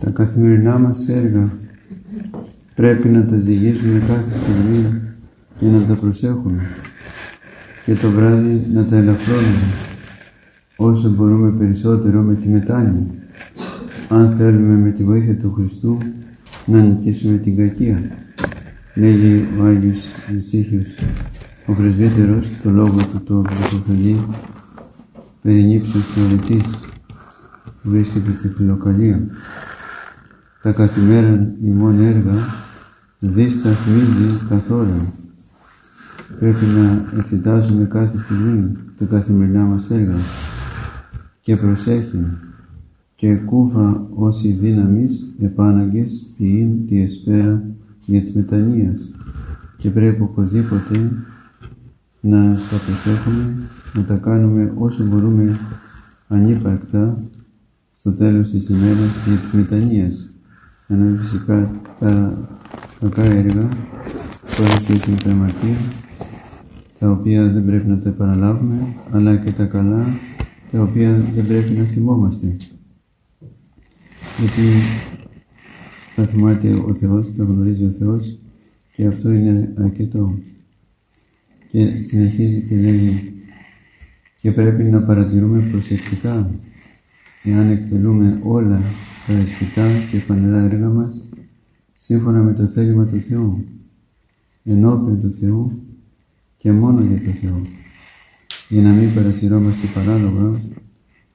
Τα καθημερινά μας έργα πρέπει να τα ζυγίζουμε κάθε στιγμή και να τα προσέχουμε και το βράδυ να τα ελαφρώνουμε όσο μπορούμε περισσότερο με τη μετάνοια αν θέλουμε με τη βοήθεια του Χριστού να νικήσουμε την κακία. Λέγει ο Άγιος Ισύχιος, ο πρεσβύτερος, το λόγο του το ψυχοφελεί περί νύψεως θεωρητής που βρίσκεται στη φιλοκαλία. Τα καθημέρα ημών έργα δισταθμίζει καθόλου. Πρέπει να εξετάσουμε κάθε στιγμή τα καθημερινά μας έργα και προσέχει και κούβα όσοι δύναμης επάναγκες ποιήν τη εσπέρα για τις μετανοίας και πρέπει οπωσδήποτε να τα προσέχουμε, να τα κάνουμε όσο μπορούμε ανύπαρκτα στο τέλος της ημέρας για τις μετανοίες. Ενώ φυσικά τα κακά έργα σχέση με τα αμαρτία, τα οποία δεν πρέπει να τα επαναλάβουμε, αλλά και τα καλά, τα οποία δεν πρέπει να θυμόμαστε γιατί θα θυμάται ο Θεός, θα γνωρίζει ο Θεός και αυτό είναι αρκετό. Και συνεχίζει και λέει και πρέπει να παρατηρούμε προσεκτικά εάν εκτελούμε όλα τα αισθητά και φανερά έργα μας σύμφωνα με το θέλημα του Θεού, ενώπιον του Θεού και μόνο για το Θεό, για να μην παρασυρώμαστε παράλογα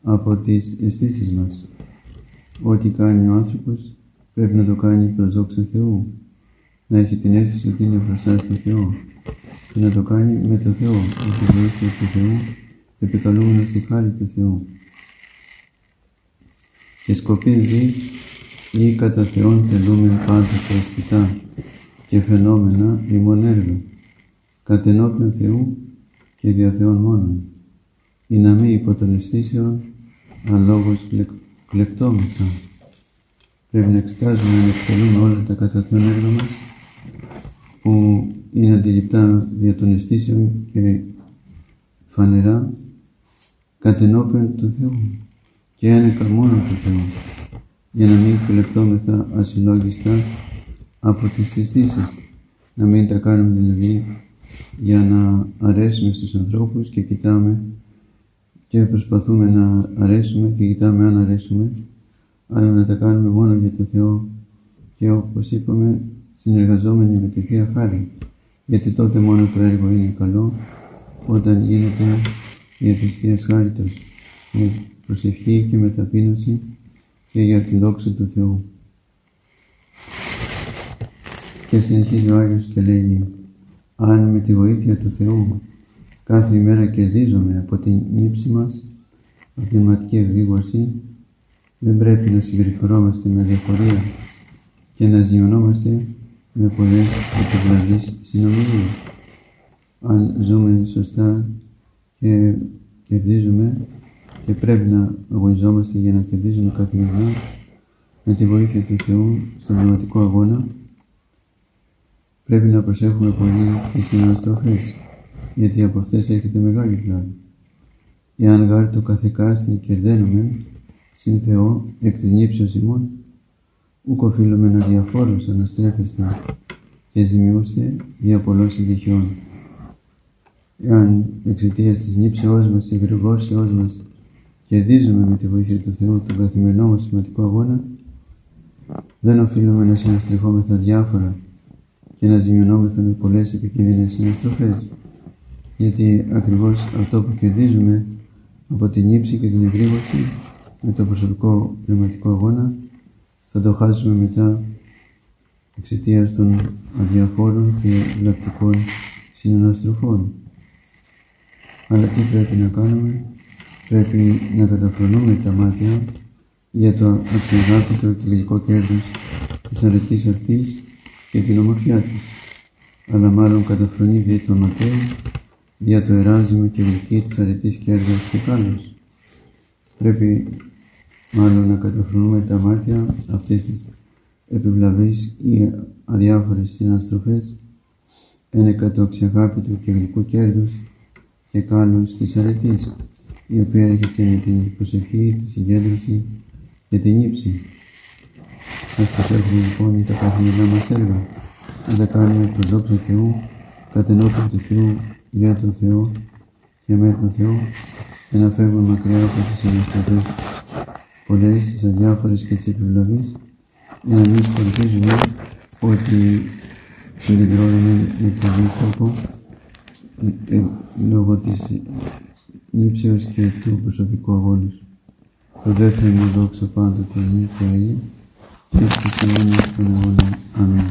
από τις αισθήσεις μας. Ό,τι κάνει ο άνθρωπος πρέπει να το κάνει προς δόξα Θεού. Να έχει την αίσθηση ότι είναι μπροστά στο Θεό και να το κάνει με το Θεό, με τη βοήθεια του Θεού, επικαλούμενος στη χάρη του Θεού. Και σκοπίζει ή κατά Θεόν τελούμε πάντα τα αισθητά και φαινόμενα ημών έργα, κατ' ενώπιον Θεού και δια Θεόν μόνον, ή να μην υπό των αισθήσεων αλόγως κλεπτόμεθα. Πρέπει να εξετάζουμε, να εκτελούμε όλα τα κατά Θεόν έργα μας που είναι αντιληπτά δια των αισθήσεων και φανερά κατενόπιον του Θεού και άνεκα μόνο του Θεού για να μην κλεπτόμεθα ασυλλόγιστα από τις αισθήσεις να μην τα κάνουμε δηλαδή για να αρέσουμε στους ανθρώπους και κοιτάμε και προσπαθούμε να αρέσουμε και κοιτάμε αν αρέσουμε, αλλά να τα κάνουμε μόνο για το Θεό και όπως είπαμε συνεργαζόμενοι με τη Θεία Χάρη. Γιατί τότε μόνο το έργο είναι καλό όταν γίνεται για τη Θεία Χάριτος με προσευχή και με ταπείνωση και για τη δόξα του Θεού. Και συνεχίζει ο Άγιος και λέει αν με τη βοήθεια του Θεού Κάθε ημέρα κερδίζομαι από την νύψη μας, από την ματική εγρήγορση. Δεν πρέπει να συμπεριφερόμαστε με διαφορία και να ζημιωνόμαστε με πολλές επιβλαβείς συνομιλίες. Αν ζούμε σωστά και κερδίζουμε και πρέπει να αγωνιζόμαστε για να κερδίζουμε καθημερινά με τη βοήθεια του Θεού στον πνευματικό αγώνα, πρέπει να προσέχουμε πολύ τις συναναστροφές γιατί από αυτές έρχεται μεγάλη βλάβη. Εάν γάρ το καθεκάστην κερδένουμε, συν Θεό, εκ της νύψεως ημών, ούκ οφείλουμε να διαφόρους αναστρέφεστε και ζημιούστε για πολλών συντυχιών. Εάν εξαιτίας της νύψεώς μας, της εγρηγόρσεώς μας, κερδίζουμε με τη βοήθεια του Θεού τον καθημερινό μας σημαντικό αγώνα, δεν οφείλουμε να συναστρεφόμεθα διάφορα και να ζημιωνόμεθα με πολλές επικίνδυνες συναστροφές γιατί ακριβώς αυτό που κερδίζουμε από την ύψη και την εγρήγορση με το προσωπικό πνευματικό αγώνα θα το χάσουμε μετά εξαιτίας των αδιαφόρων και βλαπτικών συναναστροφών. Αλλά τι πρέπει να κάνουμε, πρέπει να καταφρονούμε τα μάτια για το αξιογράφητο και γλυκό κέρδος της αρετής αυτής και την ομορφιά της. Αλλά μάλλον καταφρονεί δι' το ματέο για το εράζιμο και γλυκή της αρετής και έργας και κάλος. Πρέπει μάλλον να καταφρονούμε τα μάτια αυτές τις επιβλαβείς ή αδιάφορες συναστροφές ένεκα το του και γλυκού κέρδους και κάλους της αρετής, η οποία έρχεται με την προσευχή, τη συγκέντρωση και την ύψη. Ας προσέχουμε λοιπόν τα καθημερινά μας έργα, να τα κάνουμε προς δόξα Θεού, κατενόχων του Θεού, για τον Θεό και με τον Θεό, και να φεύγουμε μακριά από τις αναστατές πολλές, τις αδιάφορες και τις επιβλαβείς, για να μην σκορπίζουμε ότι συγκεντρώνουμε με πολύ τρόπο ε, λόγω της νύψεως και του προσωπικού αγώνος. Το δεύτερο μου δόξα πάντοτε είναι και Αγία, και στους αιώνες των αιώνων. Αμήν.